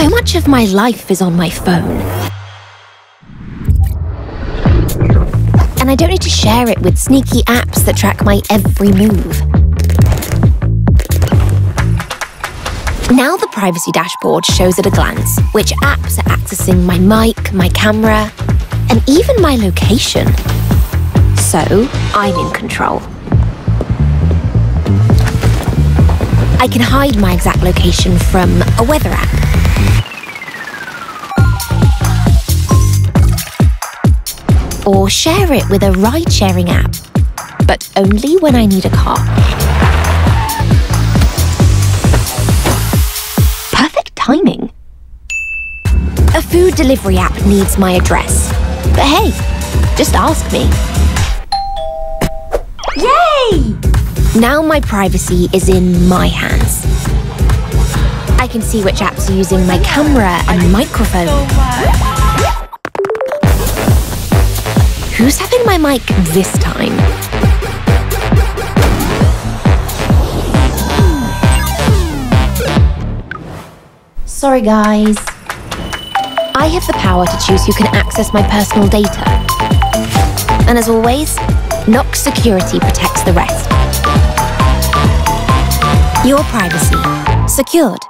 So much of my life is on my phone. And I don't need to share it with sneaky apps that track my every move. Now the privacy dashboard shows at a glance which apps are accessing my mic, my camera, and even my location. So I'm in control. I can hide my exact location from a weather app. Or share it with a ride-sharing app, but only when I need a car. Perfect timing. A food delivery app needs my address. But hey, just ask me. Yay! Now my privacy is in my hands. Can see which apps are using my camera and microphone. Who's having my mic this time? Sorry, guys. I have the power to choose who can access my personal data. And as always, Knox Security protects the rest. Your privacy, secured.